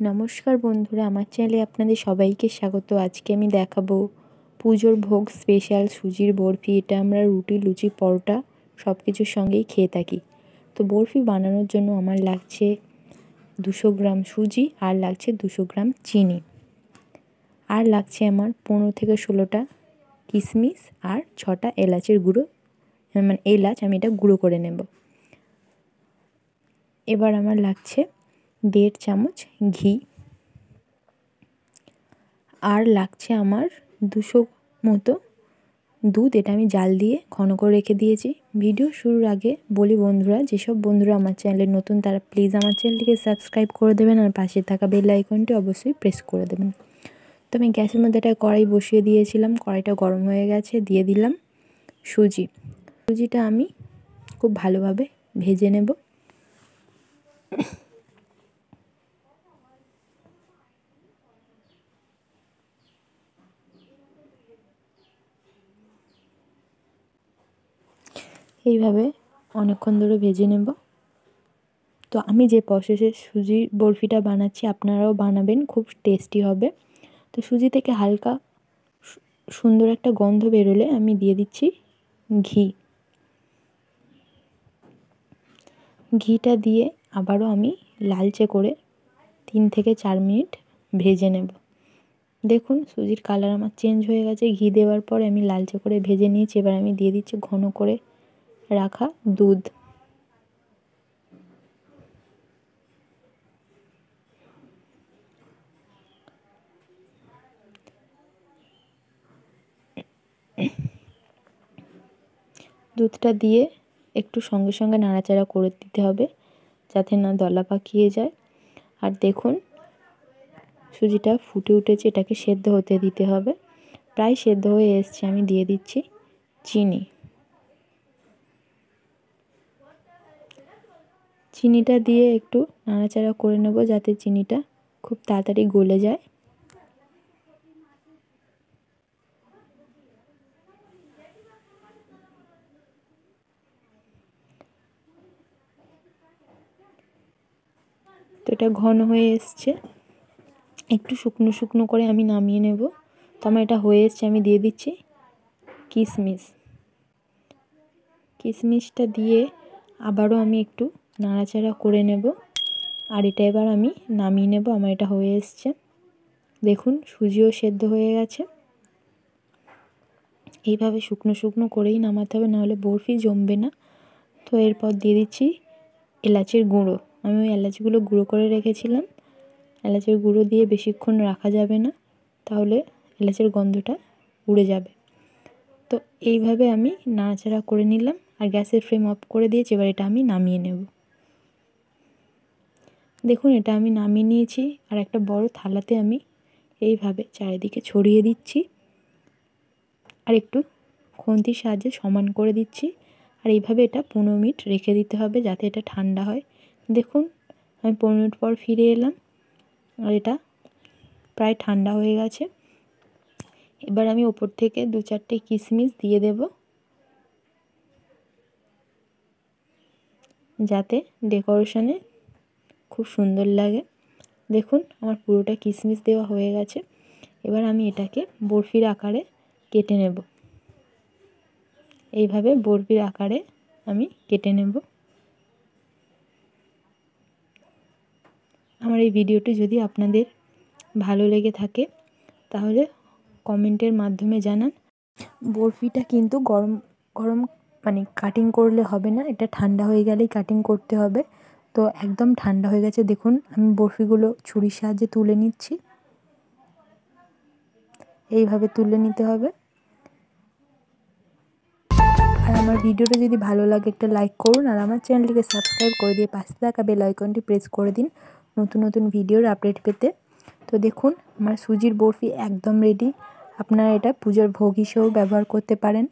নমস্কার বন্ধুরা, আমার চ্যানেলে আপনাদের সবাইকে স্বাগত। আজকে আমি দেখাবো পুজোর ভোগ স্পেশাল সুজির বরফি। এটা আমরা রুটি, লুচি, পরোটা সব কিছুর সঙ্গেই খেয়ে থাকি। তো বরফি বানানোর জন্য আমার লাগছে দুশো গ্রাম সুজি আর লাগছে দুশো গ্রাম চিনি। আর লাগছে আমার পনেরো থেকে ষোলোটা কিশমিশ আর ছটা এলাচের গুঁড়ো। মানে এলাচ আমি এটা গুঁড়ো করে নেব। এবার আমার লাগছে দেড় চামচ ঘি। আর লাগছে আমার দুশো মতো দুধ। এটা আমি জাল দিয়ে ঘন করে রেখে দিয়েছি। ভিডিও শুরুর আগে বলি বন্ধুরা, যেসব বন্ধুরা আমার চ্যানেলে নতুন, তারা প্লিজ আমার চ্যানেলটিকে সাবস্ক্রাইব করে দেবেন আর পাশে থাকা বেল আইকনটি অবশ্যই প্রেস করে দেবেন। তো আমি গ্যাসের মধ্যে একটা কড়াই বসিয়ে দিয়েছিলাম। কড়াইটা গরম হয়ে গেছে, দিয়ে দিলাম সুজি। সুজিটা আমি খুব ভালোভাবে ভেজে নেব। এইভাবে অনেকক্ষণ ধরে ভেজে নেব। তো আমি যে প্রসেসে সুজির বরফিটা বানাচ্ছি, আপনারাও বানাবেন, খুব টেস্টি হবে। তো সুজি থেকে হালকা সুন্দর একটা গন্ধ বেরোলে আমি দিয়ে দিচ্ছি ঘি। ঘিটা দিয়ে আবারও আমি লালচে করে তিন থেকে চার মিনিট ভেজে নেব। দেখুন, সুজির কালার আমার চেঞ্জ হয়ে গেছে। ঘি দেওয়ার পরে আমি লালচে করে ভেজে নিয়েছি। এবার আমি দিয়ে দিচ্ছি ঘন করে রাখা দুধ। দুধটা দিয়ে একটু সঙ্গে সঙ্গে নাড়াচাড়া করে দিতে হবে যাতে না দলা পাকিয়ে যায়। আর দেখুন, সুজিটা ফুটে উঠেছে, এটাকে সেদ্ধ হতে দিতে হবে। প্রায় সেদ্ধ হয়ে এসছে, আমি দিয়ে দিচ্ছি চিনি। চিনিটা দিয়ে একটু নাড়াচাড়া করে নেব যাতে চিনিটা খুব তাড়াতাড়ি গলে যায়। তো এটা ঘন হয়ে এসছে। একটু শুকনো শুকনো করে আমি নামিয়ে নেব। তো আমার এটা হয়ে এসছে, আমি দিয়ে দিচ্ছি কিশমিশ কিশমিশটা দিয়ে আবারও আমি একটু নাড়াচাড়া করে নেব। আর এটা এবার আমি নামিয়ে নেব, আমার এটা হয়ে এসছে। দেখুন, সুজিও সেদ্ধ হয়ে গেছে। এইভাবে শুকনো শুকনো করেই নামাতে হবে, নাহলে বরফি জমবে না। তো এরপর দিয়ে দিচ্ছি এলাচের গুঁড়ো। আমি ওই এলাচগুলো গুঁড়ো করে রেখেছিলাম। এলাচের গুঁড়ো দিয়ে বেশিক্ষণ রাখা যাবে না, তাহলে এলাচের গন্ধটা উড়ে যাবে। তো এইভাবে আমি নাড়াচাড়া করে নিলাম, আর গ্যাসের ফ্লেম অফ করে দিয়েছি, এবার এটা আমি নামিয়ে নেব। দেখুন, এটা আমি নামিয়ে নিয়েছি আর একটা বড় থালাতে আমি এইভাবে চারিদিকে ছড়িয়ে দিচ্ছি। আর একটু খুন্তির সাহায্যে সমান করে দিচ্ছি। আর এইভাবে এটা পনেরো মিনিট রেখে দিতে হবে যাতে এটা ঠান্ডা হয়। দেখুন, আমি পনেরো মিনিট পর ফিরে এলাম আর এটা প্রায় ঠান্ডা হয়ে গেছে। এবার আমি ওপর থেকে দু চারটে কিশমিশ দিয়ে দেব। যাতে ডেকোরেশনে খুব সুন্দর লাগে। দেখুন, আমার পুরোটা কিশমিশ দেওয়া হয়ে গেছে। এবার আমি এটাকে বরফির আকারে কেটে নেব। এইভাবে বরফির আকারে আমি কেটে নেব। আমার এই ভিডিওটি যদি আপনাদের ভালো লেগে থাকে, তাহলে কমেন্টের মাধ্যমে জানান। বরফিটা কিন্তু গরম গরম মানে কাটিং করলে হবে না, এটা ঠান্ডা হয়ে গেলেই কাটিং করতে হবে। তো একদম ঠান্ডা হয়ে গেছে। দেখুন, আমি বরফিগুলো ছুরির সাহায্যে তুলে নিচ্ছি। এইভাবে তুলে নিতে হবে। আর আমার ভিডিওটা যদি ভালো লাগে, একটা লাইক করুন। আর আমার চ্যানেলটিকে সাবস্ক্রাইব করে দিয়ে পাশে থাকা বেল আইকনটি প্রেস করে দিন নতুন নতুন ভিডিওর আপডেট পেতে। তো দেখুন, আমার সুজির বরফি একদম রেডি আপনারা এটা পুজোর ভোগ হিসেবেও ব্যবহার করতে পারেন।